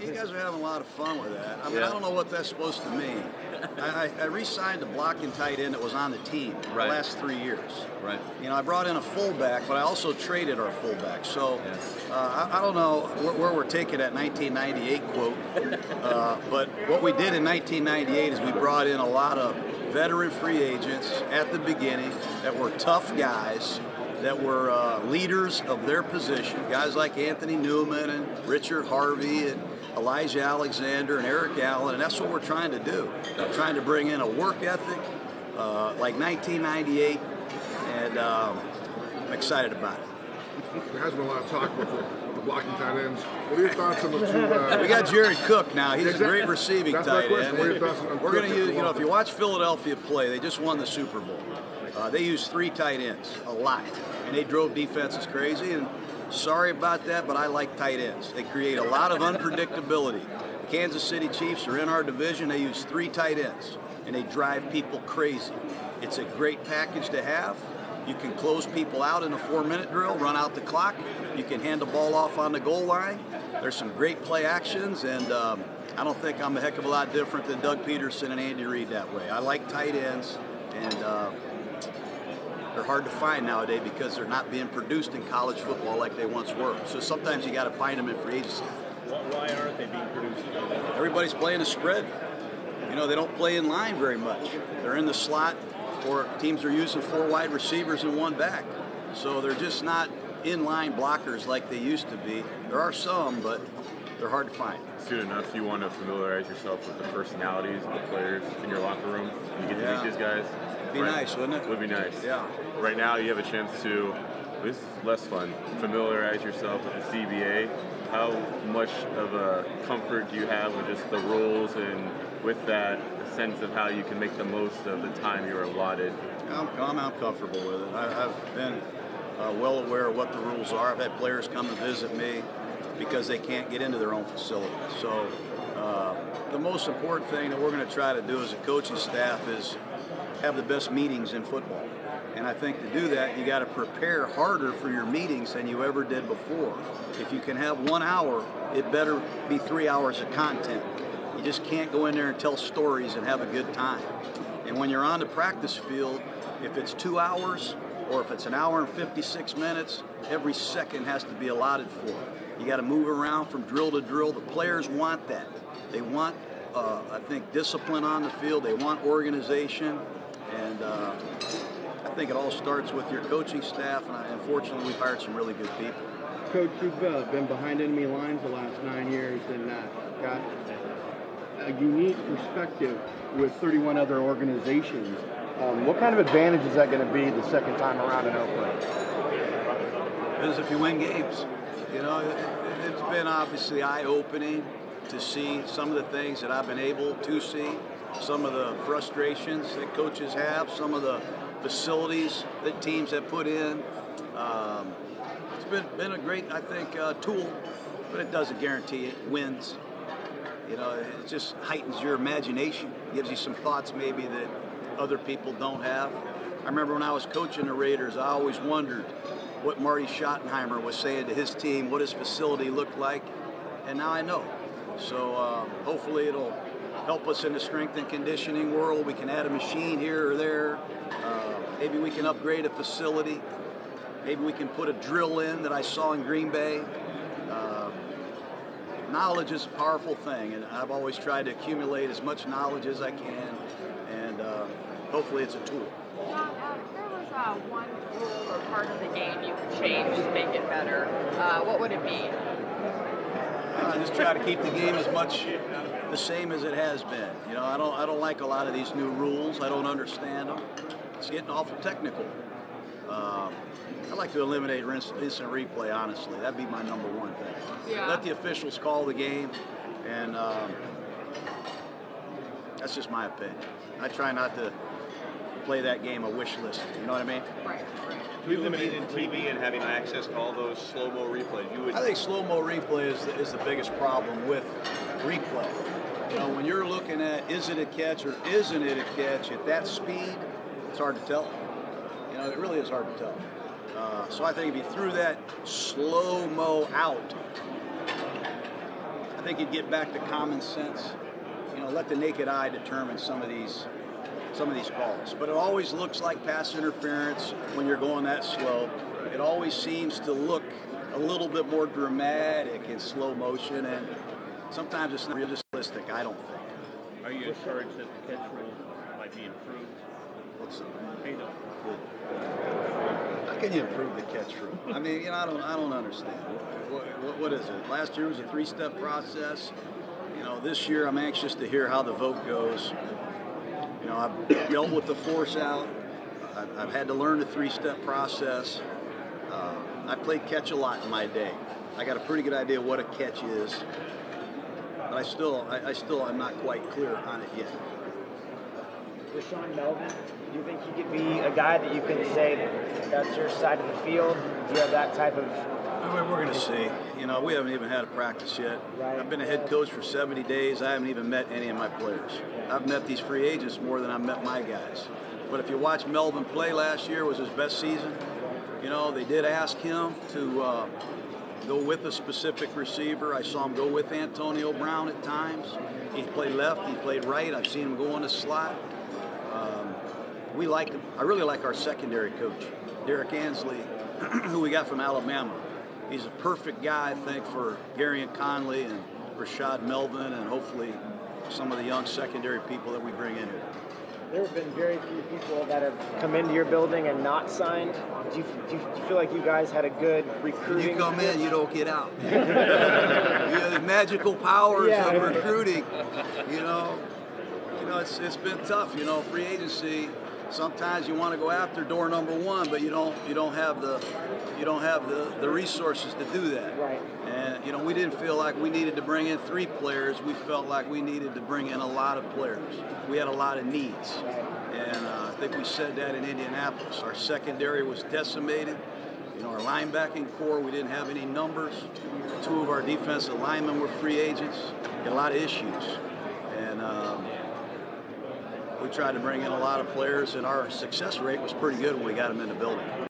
You guys are having a lot of fun with that. I mean, Yeah. I don't know what that's supposed to mean. I, I, I re-signed a blocking tight end that was on the team Right. the last three years. Right. You know, I brought in a fullback, but I also traded our fullback. So uh, I, I don't know where, where we're taking that 1998 quote, uh, but what we did in 1998 is we brought in a lot of veteran free agents at the beginning that were tough guys that were uh, leaders of their position, guys like Anthony Newman and Richard Harvey and Elijah Alexander and Eric Allen, and that's what we're trying to do. We're trying to bring in a work ethic uh, like 1998, and um, I'm excited about it. There has been a lot of talk about the, the blocking tight ends. What are your thoughts on the two? Uh, We got Jared Cook now. He's a great receiving That's tight end. What are your thoughts on We're going to use, you know, if you watch Philadelphia play, they just won the Super Bowl. Uh, they used three tight ends a lot, and they drove defenses crazy. And sorry about that, but I like tight ends. They create a lot of unpredictability. The Kansas City Chiefs are in our division. They use three tight ends, and they drive people crazy. It's a great package to have. You can close people out in a four-minute drill, run out the clock. You can hand the ball off on the goal line. There's some great play actions, and um, I don't think I'm a heck of a lot different than Doug Pederson and Andy Reid that way. I like tight ends, and uh, they're hard to find nowadays because they're not being produced in college football like they once were. So sometimes you got to find them in free agency. Why aren't they being produced? Everybody's playing a spread. You know, they don't play in line very much. They're in the slot, or teams are using four wide receivers and one back. So they're just not in line blockers like they used to be. There are some, but they're hard to find. Soon enough, you want to familiarize yourself with the personalities of the players in your locker room. You get to meet these guys. It'd Be nice, wouldn't it? Would be nice. Yeah. Right now, you have a chance to. This is less fun. Familiarize yourself with the CBA. How much of a comfort do you have with just the rules and with that a sense of how you can make the most of the time you're allotted? I'm, I'm, comfortable with it. I, I've been uh, well aware of what the rules are. I've had players come and visit me because they can't get into their own facility. So uh, the most important thing that we're going to try to do as a coaching staff is have the best meetings in football. And I think to do that, you got to prepare harder for your meetings than you ever did before. If you can have one hour, it better be three hours of content. You just can't go in there and tell stories and have a good time. And when you're on the practice field, if it's two hours or if it's an hour and 56 minutes, every second has to be allotted for it. You got to move around from drill to drill. The players want that. They want, uh, I think, discipline on the field. They want organization. And uh, I think it all starts with your coaching staff. And I, unfortunately, we've hired some really good people. Coach, you've uh, been behind enemy lines the last nine years and uh, got a unique perspective with 31 other organizations. Um, what kind of advantage is that going to be the second time around in Oakland? Because if you win games, you know, it, it's been obviously eye-opening to see some of the things that I've been able to see, some of the frustrations that coaches have, some of the facilities that teams have put in. Um, it's been been a great, I think, uh, tool, but it doesn't guarantee it wins. You know, it just heightens your imagination, gives you some thoughts maybe that other people don't have. I remember when I was coaching the Raiders, I always wondered what Marty Schottenheimer was saying to his team, what his facility looked like, and now I know. So uh, hopefully it'll help us in the strength and conditioning world. We can add a machine here or there. Uh, maybe we can upgrade a facility. Maybe we can put a drill in that I saw in Green Bay. Uh, knowledge is a powerful thing, and I've always tried to accumulate as much knowledge as I can, and uh, hopefully it's a tool. Uh, if there was uh, one rule or part of the game you could change to make it better, uh, what would it be? I just try to keep the game as much the same as it has been. You know, I don't I don't like a lot of these new rules. I don't understand them. It's getting awful technical. Um, I'd like to eliminate instant replay. Honestly, that'd be my number one thing. Yeah. Let the officials call the game, and um, that's just my opinion. I try not to play that game a wish list. You know what I mean? Right, right. Eliminating TV and having access to all those slow-mo replays. You would I think slow mo replay is the, is the biggest problem with replay. You know, when you're looking at is it a catch or isn't it a catch at that speed, it's hard to tell. You know, it really is hard to tell. Uh, so I think if you threw that slow mo out, I think you'd get back to common sense. You know, let the naked eye determine some of these some of these calls. But it always looks like pass interference when you're going that slow. It always seems to look a little bit more dramatic in slow motion, and sometimes it's not realistic. I don't think. Are you encouraged that the catch rule might be improved? What's no. How can you improve the catch rule? I mean, you know, I don't, I don't understand. What, what, what is it? Last year was a three-step process. You know, this year I'm anxious to hear how the vote goes. You know, I've dealt with the force out. I've, I've had to learn the three-step process. Uh, I played catch a lot in my day. I got a pretty good idea what a catch is, but I still, I, I still am not quite clear on it yet. Rashaan Melvin, do you think he could be a guy that you can say that's your side of the field? Do you have that type of We're, we're going to see. You know, we haven't even had a practice yet. I've been a head coach for 70 days. I haven't even met any of my players. I've met these free agents more than I've met my guys. But if you watch Melvin play last year, was his best season. You know, they did ask him to uh, go with a specific receiver. I saw him go with Antonio Brown at times. He played left, he played right. I've seen him go in the slot. Um, we like him. I really like our secondary coach, Derek Ansley, who we got from Alabama. He's a perfect guy, I think, for Gareon Conley and Rashaan Melvin and hopefully some of the young secondary people that we bring in here. There have been very few people that have come into your building and not signed. Do you, do you, do you feel like you guys had a good recruiting? you come in, you don't get out. you know, the magical powers Yeah. of recruiting. You know, you know, it's it's been tough. You know, free agency. Sometimes you want to go after door number one, but you don't you don't have the you don't have the, the resources to do that. Right. And you know, we didn't feel like we needed to bring in three players. We felt like we needed to bring in a lot of players. We had a lot of needs, and uh, I think we said that in Indianapolis. Our secondary was decimated. You know, our linebacking core, we didn't have any numbers. Two of our defensive linemen were free agents. A lot of issues, we tried to bring in a lot of players, and our success rate was pretty good when we got them in the building.